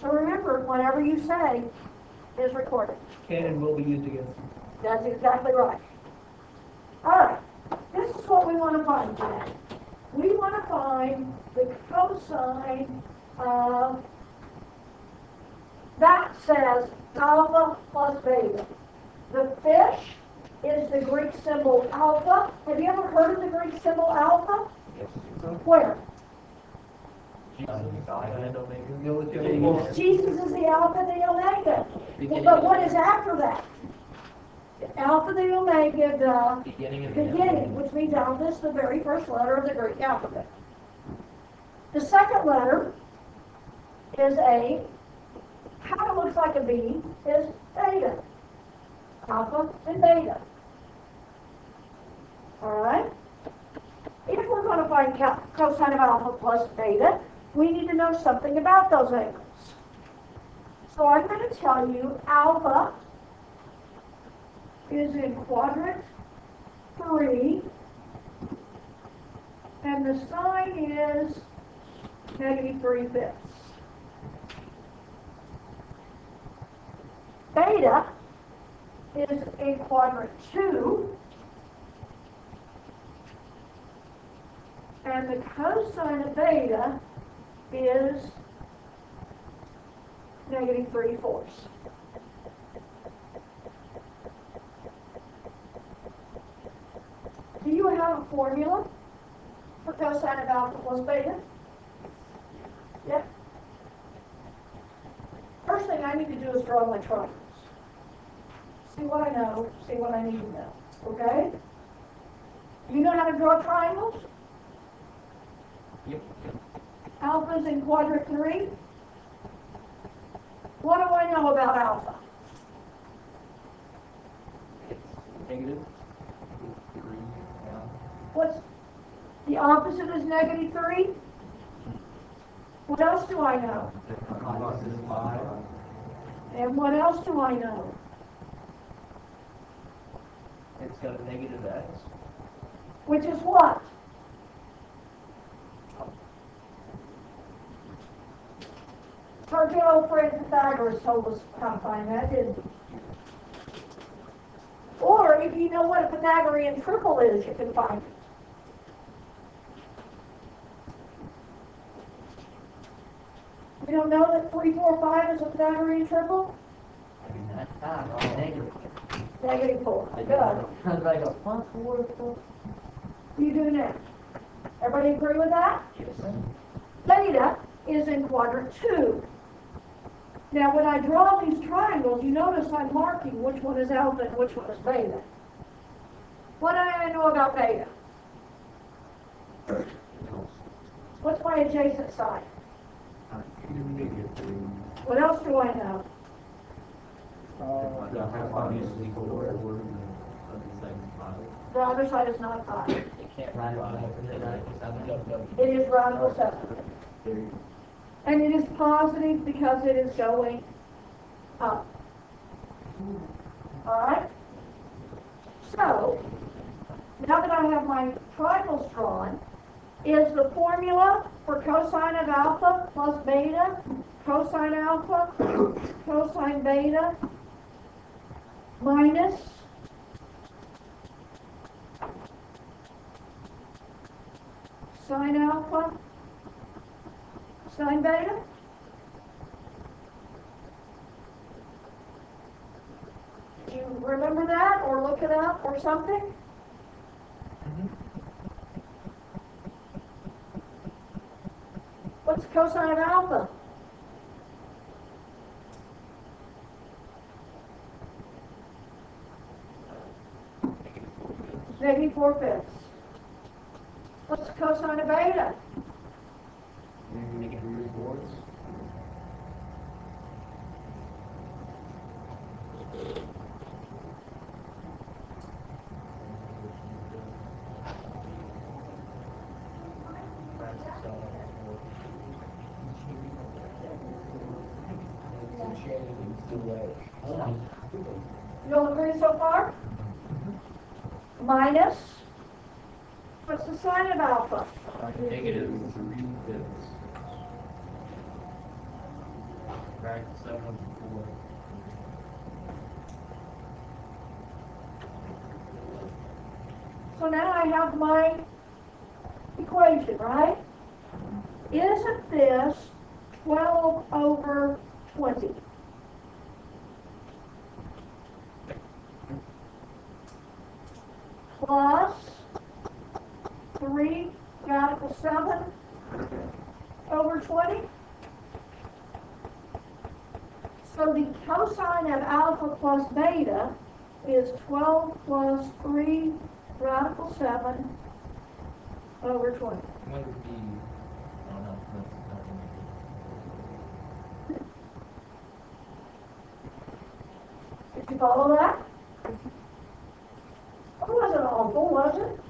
So remember, whatever you say is recorded. Can and will be used against them. That's exactly right. All right, this is what we want to find today. We want to find the cosine of, that says alpha plus beta. The fish is the Greek symbol alpha. Have you ever heard of the Greek symbol alpha? Yes. Where? Jesus is the alpha, and the omega. But what is after that? Alpha, the omega, the Beginning beginning, which means alpha is the very first letter of the Greek alphabet. The second letter is A. How it looks like a B is beta. Alpha and beta. All right? If we're going to find cosine of alpha plus beta, we need to know something about those angles. So I'm going to tell you alpha is in quadrant three, and the sign is negative three fifths. Beta is in quadrant two, and the cosine of beta is negative three fourths. Do you have a formula for cosine of alpha plus beta? Yep. First thing I need to do is draw my triangles. See what I know, see what I need to know, okay? You know how to draw triangles? Yep. Alpha's in quadrant three. What do I know about alpha? Negative. Three, yeah. What's, the opposite is negative three? What else do I know? Minus is five. And what else do I know? It's got a negative x. Which is what? Good old friend Pythagoras told us how to find that, didn't he? Or if you know what a Pythagorean triple is, you can find it. You don't know that three, four, five is a Pythagorean triple? Ah, negative. Negative four. Good. Because I go plus four, plus. You do now. Everybody agree with that? Yes. Theta is in quadrant two. Now, when I draw these triangles, you notice I'm marking which one is alpha and which one is beta. What do I know about beta? What's my adjacent side? What else do I know? The other side is not five. You can't write it on it. It is radical seven. And it is positive because it is going up. All right? So, now that I have my triangles drawn, is the formula for cosine of alpha plus beta, cosine alpha, cosine beta, minus sine alpha, beta? Do you remember that, or look it up, or something? What's cosine of alpha? Negative four fifths. What's cosine of beta? Negative three fourths. You all agree so far? Minus, what's the sine of alpha? Negative three fifths. radical seven oh four. So now I have my equation, right? Isn't this 12 over 20? Plus 3 radical 7 over 20. So the cosine of alpha plus beta is 12 plus 3 radical 7 Oh, which one? Might be, I don't know, that's. Did you follow that? Oh, it wasn't awful, was it?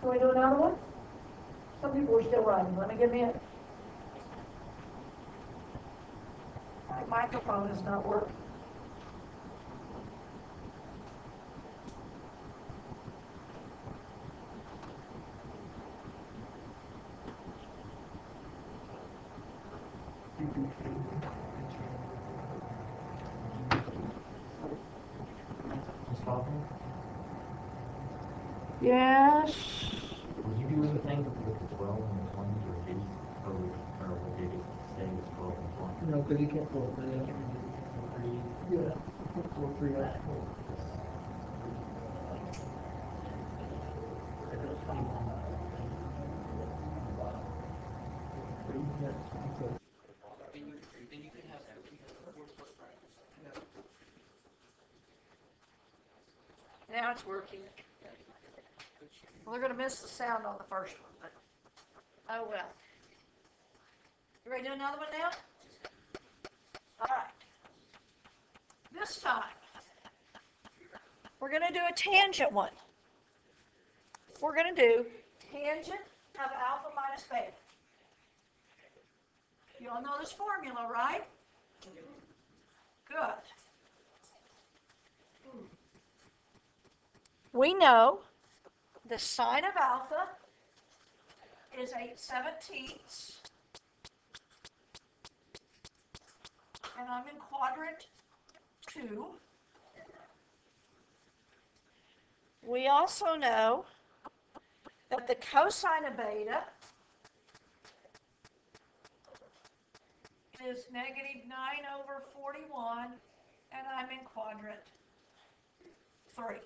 Can we do another one? Some people are still writing. Let me give me a... microphone is not working. Yes. would you be with the thing with the twelve and the twenty, or did or would, or would they stay with twelve and twenty? No, because you can't pull. Three, Yeah, pull three out. it. Now it's working. They're gonna miss the sound on the first one, but, oh well. You ready to do another one now? All right. This time, we're gonna do a tangent one. We're gonna do tangent of alpha minus beta. You all know this formula, right? Good. we know the sine of alpha is 8 seventeenths. And I'm in quadrant 2. We also know that the cosine of beta is negative 9 over 41, and I'm in quadrant 3.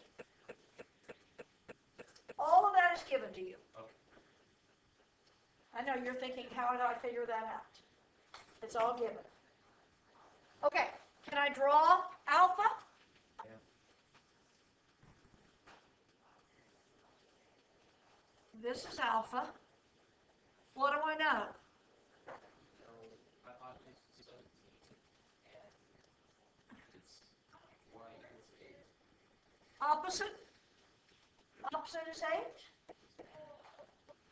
All of that is given to you. I know you're thinking, how did I figure that out? It's all given. Okay, can I draw alpha? This is alpha. What do I know? Opposite? Opposite is eight?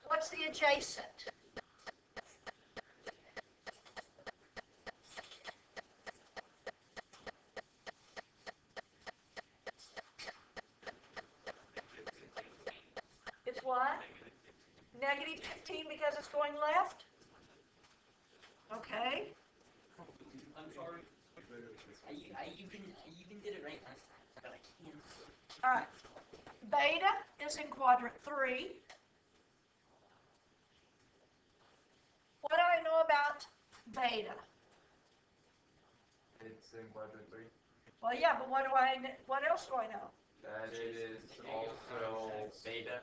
What's the adjacent? It's what? Negative fifteen because it's going left? Okay, I'm sorry. I, I even, I even did it right last time, but I can't. all right. Beta is in quadrant three. What do I know about beta? It's in quadrant three. Well, yeah, but what do I, what else do I know? That it is also Beta.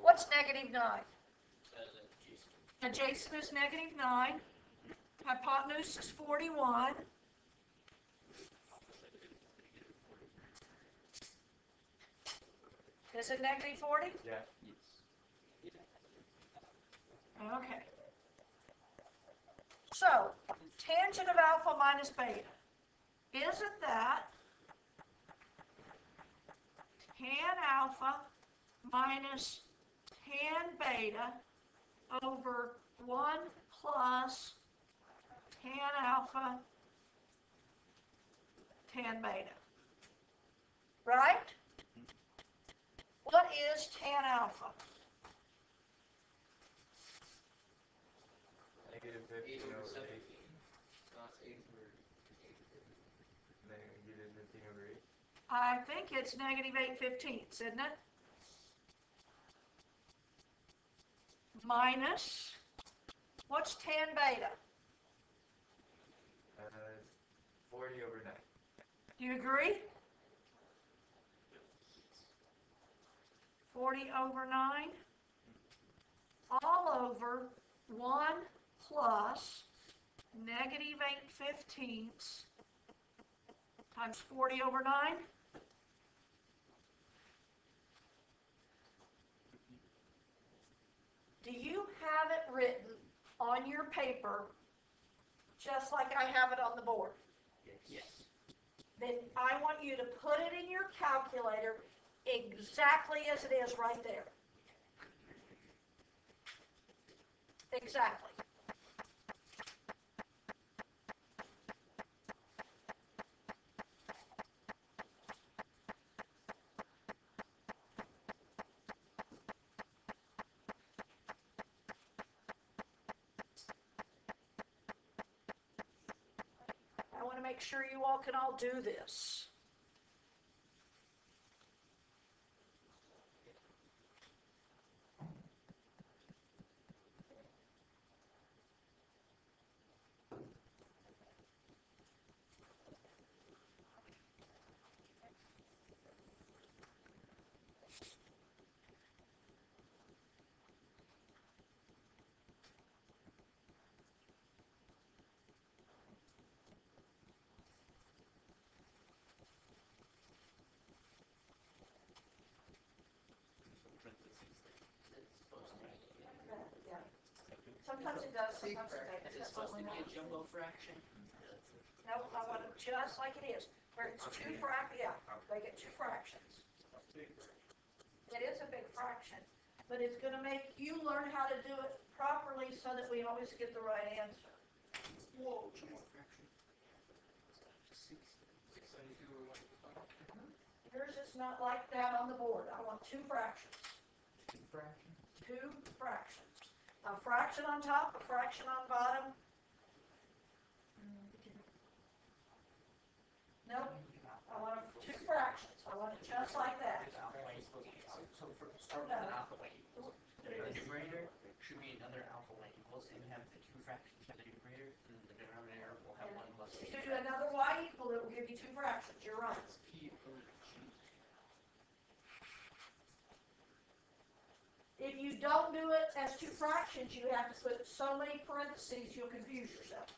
What's negative nine? Adjacent is negative nine. Hypotenuse is forty-one. Is it negative forty? yeah. Okay. So, tangent of alpha minus beta. Isn't that tan alpha minus tan beta over 1 plus tan alpha tan beta? Right? What is tan alpha? Negative Eight fifteen over over eight, seventeen. So that's eight negative fifteen over eight. I think it's negative eight fifteenths, isn't it? Minus, what's tan beta? Uh, forty over nine. Do you agree? Forty over nine? All over one plus negative eight fifteenths times forty over nine? Do you have it written on your paper, just like I have it on the board? Yes. then I want you to put it in your calculator exactly as it is right there. Exactly. Sure you all can all do this. It's supposed to be, Yeah. Sometimes it does, sometimes it is doesn't. it supposed to be a jumbo fraction? No, I want it just like it is, where it's two frac, yeah, they get two fractions. It is a big fraction, but it's gonna make you learn how to do it properly so that we always get the right answer. Whoa, jumbo fraction. Six, six seventy-two or what? Yours is not like that on the board, I want two fractions. Two fractions? two fractions. A fraction on top, a fraction on bottom. Nope, I want two fractions, I want it just like that. Alpha y is supposed to be, so for, start with an alpha y equals. The numerator should be another alpha y equals, and you have the two fractions for the numerator, and the denominator will have one plus. If you do another y equal, it will give you two fractions, you're right. P O G. If you don't do it as two fractions, you have to put so many parentheses, you'll confuse yourself.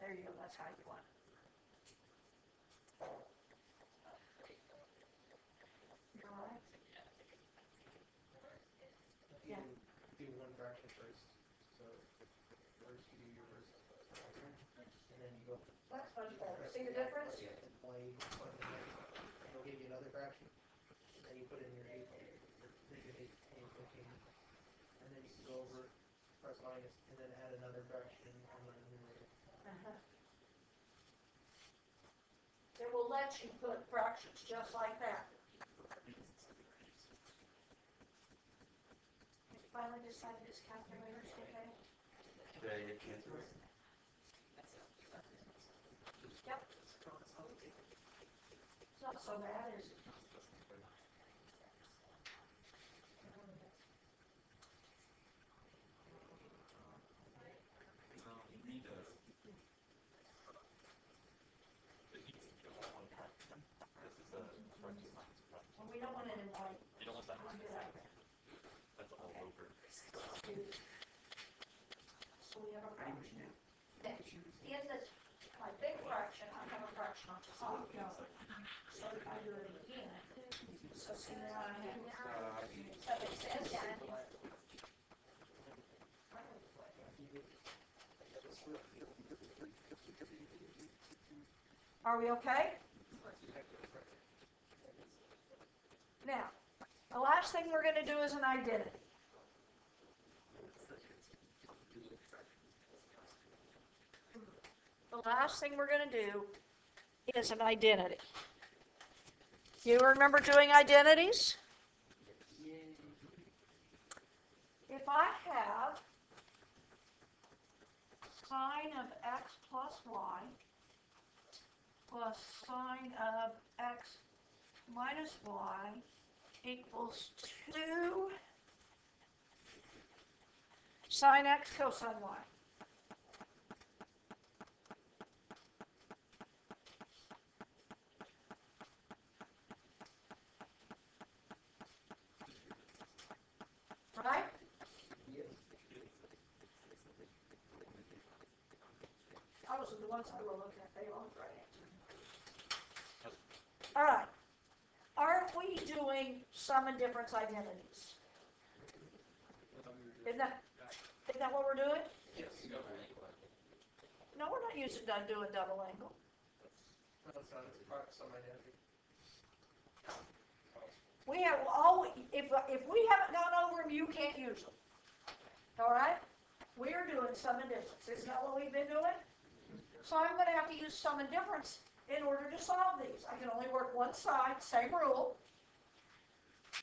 There you go, that's how you want it. You're all right? Yeah. Do one fraction first, so first you do your first fraction, and then you go. That's much better. See the difference? Y, and it'll give you another fraction, and then you put in your eight, then you eight, eight, fifteen. And then you can go over, press minus, and then add another fraction on the numerator. Uh-huh. It will let you put fractions just like that. Finally decided his calculator's okay? Did I get cancer? Yep. Not so bad, is it? Well, we don't want it in white. You don't want that, Let's do that. that's all over. So we have a fraction. Next, in this, my big fraction, I have a fraction on top. So if I do it again, so see now I have, so it says that. Are we okay? Now, the last thing we're gonna do is an identity. the last thing we're gonna do is an identity. You remember doing identities? If I have sine of x plus y plus sine of x minus y equals two sine x cosine y. Right? I was the ones I were looking at, they all right answer. All right. Aren't we doing sum and difference identities? Isn't that, isn't that what we're doing? Yes. No, we're not using, done doing double angle. No, it's not, it's part of some identity. We have all, if, if we haven't gone over them, you can't use them. All right? We're doing sum and difference. Isn't that what we've been doing? So I'm gonna have to use sum and difference in order to solve these. I can only work one side, same rule.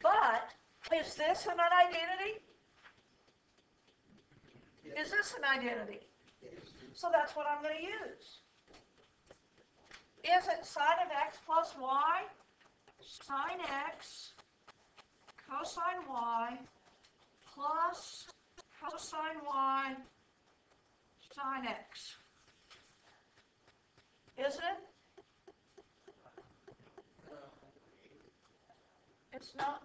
But, is this an identity? Is this an identity? So that's what I'm gonna use. Is it sine of x plus y? Sine x cosine y plus cosine y sine x. Isn't it? It's not?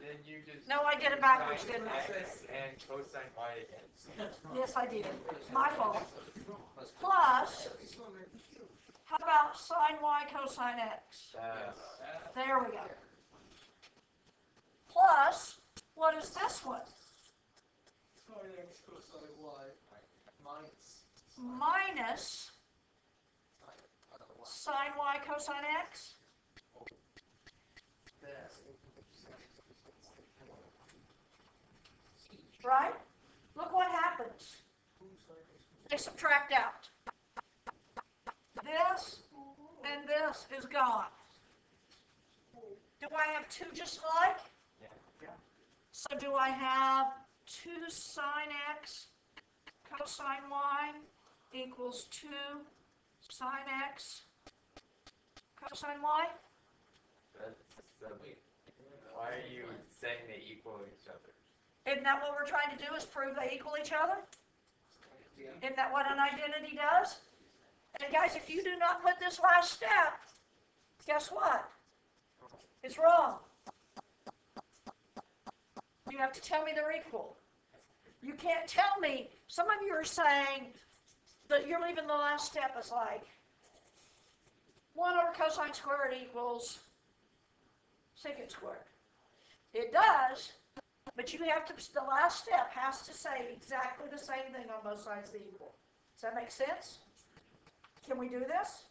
Then you just. No, I did it backwards, didn't I? X and cosine y again. Yes, I did. My fault. Plus, how about sine y cosine x? That's, There we go. Plus, what is this one? Sine x cosine y minus Minus sine y cosine x? Right? Look what happens. They subtract out. This and this is gone. Do I have two just like? Yeah. So do I have two sine x cosine y equals two sine x cosine y? that's, um, why are you saying they equal each other? Isn't that what we're trying to do is prove they equal each other? Yeah. Isn't that what an identity does? And guys, if you do not put this last step, guess what? It's wrong. You have to tell me they're equal. You can't tell me, some of you are saying that you're leaving the last step as like 1 over cosine squared equals secant squared. It does, but you have to, the last step has to say exactly the same thing on both sides of the equal. Does that make sense? Can we do this?